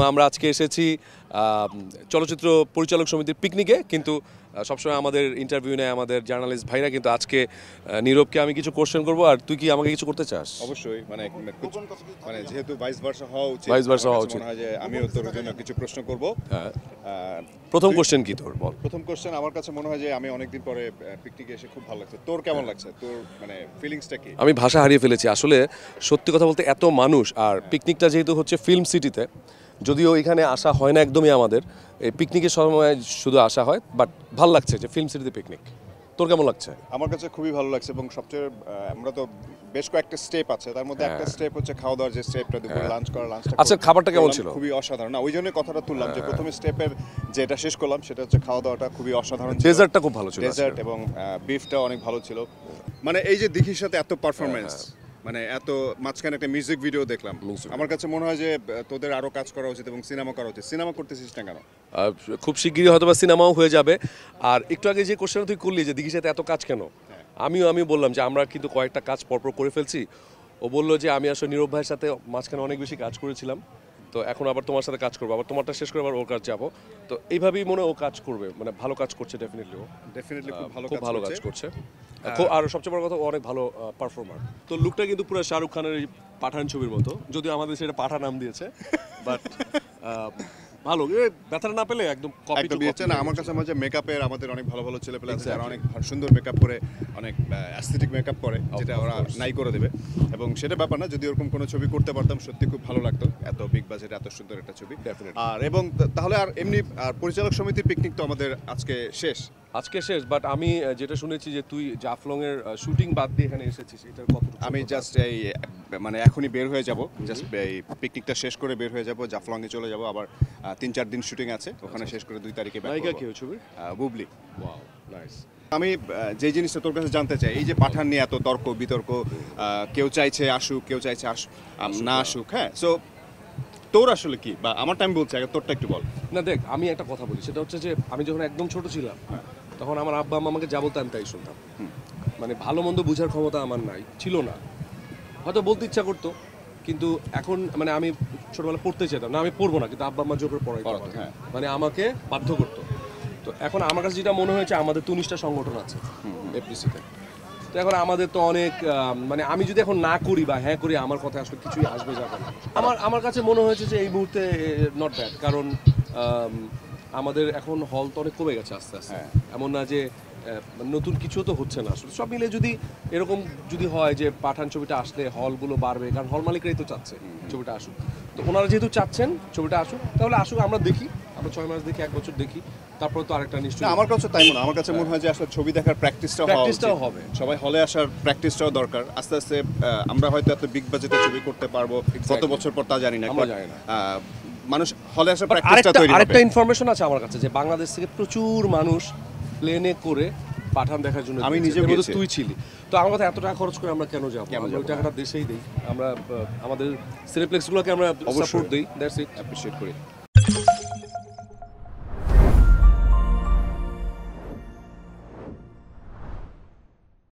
আমরা আজকে এসেছি চলচ্চিত্র পরিচালক সমিতির পিকনিকে কিন্তু সবসময় আমাদের ইন্টারভিউ নেয় আমাদের জার্নালিস্ট ভাইরা কিন্তু আজকে নীরবকে আমি কিছু কোশ্চেন করব। আর তুই কি আমাকে কিছু করতে চাস? অবশ্যই মানে মানে যেহেতু ভাইস ভার্সা হওয়া উচিত versa আমার হওয়া উচিত। মনে হয় যে আমিও তোর জন্য কিছু প্রশ্ন করব। হ্যাঁ। প্রথম কোশ্চেন কি তোর? বল। প্রথম কোশ্চেন আমার কাছে মনে হয় যে আমি অনেকদিন পরে পিকনিকে এসে খুব ভালো লাগছে। তোর কেমন লাগছে? তোর মানে ফিলিংসটা কি? আমি ভাষা হারিয়ে ফেলেছি। আসলে সত্যি কথা বলতে এত মানুষ আর পিকনিকটা যেহেতু হচ্ছে ফিল্ম সিটিতে যদিও এখানে আসা হয় না একদমই আমাদের এই পিকনিকের সময় শুধু আসা হয় বাট ভালো লাগছে যে ফিল্ম সিটিতে পিকনিক তোর কেমন লাগছে আমার কাছে খুবই ভালো লাগছে এবং সবচেয়ে আমরা তো বেশ কয়েকটা স্টেপ আছে তার মধ্যে একটা স্টেপ হচ্ছে খাওয়া দাওয়ার যে স্টেপটা দুপুরে লাঞ্চ করা লাঞ্চটা হ্যাঁ। আচ্ছা, খাবারটা কেমন ছিল? হ্যাঁ। খুবই অসাধারণ না ওই জন্য কথাটা তুললাম যে প্রথমে স্টেপের যেটা শেষ করলাম সেটা হচ্ছে খাওয়া দাওয়াটা খুবই অসাধারণ ছিল। ডেজার্টটা খুব ভালো ছিল ডেজার্ট এবং বিফটা অনেক ভালো ছিল মানে এই যে দিঘির সাথে এত পারফরমেন্স মানে এত মাঝখানে একটা মিউজিক ভিডিও দেখলাম। হ্যাঁ, আমার কাছে মনে হয় যে তোদের আরও কাজ করা উচিত এবং সিনেমা করা উচিত। সিনেমা করতেছিস না কেন? খুব শিগগিরই হয়তো বা সিনেমাও হয়ে যাবে। আর একটু আগে যে কোশ্চেন তুই করলি যে দিঘির সাথে এত কাজ কেন? আমিও আমি বললাম যে আমরা কিন্তু কয়েকটা কাজ পরপর করে ফেলছি। ও বলল যে আমি আসলে নীরব ভাইয়ের সাথে মাঝখানে অনেক বেশি কাজ করেছিলাম। তো এখন আবার তোমার সাথে কাজ করব। আবার তোমারটা শেষ করে আবার ওর কাজ যাব। তো এইভাবেই মনে হয় ও কাজ করবে। মানে ভালো কাজ করছে ডেফিনেটলি ও। ডেফিনেটলি খুব ভালো কাজ ভালো কাজ করছে। আর সবচেয়ে বড় কথা অনেক ভালো পারফর্মার তো লুকটা কিন্তু পুরো শাহরুখ খানের পাঠান ছবির মতো। যদিও আমাদের সেটা পাঠা নাম দিয়েছে বাট ভালো। ব্যথাটা না পেলে একদম কপি একদম দিয়েছে। না আমার কাছে যে মেকআপের আমাদের অনেক ভালো ভালো ছেলে পেলে আছে যারা অনেক সুন্দর মেকআপ করে অনেক অ্যাস্থেটিক মেকআপ করে যেটা ওরা নাই করে দেবে। এবং সেটা ব্যাপার না যদি ওরকম কোনো ছবি করতে পারতাম সত্যি খুব ভালো লাগতো। এত বিগ বাজেট এত সুন্দর একটা ছবি. আর এবং তাহলে আর এমনি আর পরিচালক সমিতির পিকনিক তো আমাদের আজকে শেষ। আজকে শেষ বাট আমি যেটা শুনেছি যে তুই জাফলং এর শুটিং বাদ দিয়ে এখানে এসেছিস এটার কত আমি জাস্ট এই মানে এখনই বের হয়ে যাব জাস্ট এই পিকনিকটা শেষ করে বের হয়ে যাব জাফলংয়ে চলে যাব আবার তিন চার দিন শুটিং আছে ওখানে শেষ করে দুই তারিখে back নায়িকা। কি ছবির? বুবলি। ওয়াও নাইস আমি যে জিনিসটা তোর কাছে জানতে চাই এই যে পাঠান নিয়ে এত তর্ক বিতর্ক কেউ চাইছে আসুক কেউ চাইছে আসুক না আসুক হ্যাঁ সো তোর আসলে কি? বা আমারটা আমি বলছি আগে তোরটা একটু বল। না দেখ আমি একটা কথা বলি সেটা হচ্ছে যে আমি যখন একদম ছোট ছিলাম তখন আমার আব্বা আম্মা আমাকে যা আমি তাই শুনতাম। মানে ভালো মন্দ বোঝার ক্ষমতা আমার নাই ছিল না। হয়তো বলতে ইচ্ছা করতো কিন্তু এখন মানে আমি ছোটবেলা পড়তে চাইতাম। না আমি পড়ব না কিন্তু আব্বা আম্মা জোর করে পড়াতো, হ্যাঁ। মানে আমাকে বাধ্য করতো। তো এখন আমার কাছে যেটা মনে হয়েছে আমাদের তো উনিশটা সংগঠন আছে এফডিসিতে। তো এখন আমাদের তো অনেক মানে আমি যদি এখন না করি বা হ্যাঁ করি আমার কথা আসলে কিছুই আসবে যাবে না। আমার আমার কাছে মনে হয়েছে যে এই মুহূর্তে নট ব্যাড কারণ আম, আমাদের এখন হল তো অনেক কমে গেছে আস্তে আস্তে। হ্যাঁ। এমন না যে নতুন কিছু তো হচ্ছে না। আসলে সব মিলে যদি এরকম যদি হয় যে পাঠান ছবিটা আসলে হলগুলো বাড়বে কারণ হল মালিকরাই তো চাচ্ছে ছবিটা আসুক। তো ওনারা যেহেতু চাচ্ছেন ছবিটা আসুক তাহলে আসুক আমরা দেখি। আমরা ছয় মাস দেখি এক বছর দেখি। তারপর তো আরেকটা না নিশ্চয়ই আমার কাছে তাই মনে হয়। আমার কাছে মনে হয় যে আসলে ছবি দেখার প্র্যাকটিসটাও হওয়া Practice-টাও হবে। সবাই হলে আসার প্র্যাকটিসটাও দরকার। আস্তে আস্তে আমরা হয়তো এত বিগ বাজেটের ছবি করতে পারব। কত বছর পর তা জানি না। আমরা জানি না। মানুষ হলে আসার প্র্যাকটিসটা তৈরি হবে। আরেকটা ইনফরমেশন আছে আমার কাছে যে বাংলাদেশ থেকে প্রচুর মানুষ প্লেনে করে পাঠান দেখার জন্য আমি নিজে বলতে গেছি। তুই ছিলি। তো আমার কথা এত টাকা খরচ করে আমরা কেন যাব? আমরা ওই? টাকাটা দেশেই দেই। আমরা আমাদের সিনেপ্লেক্সগুলোকে আমরা। সাপোর্ট দিই দ্যাটস ইট অ্যাপ্রিশিয়েট করি।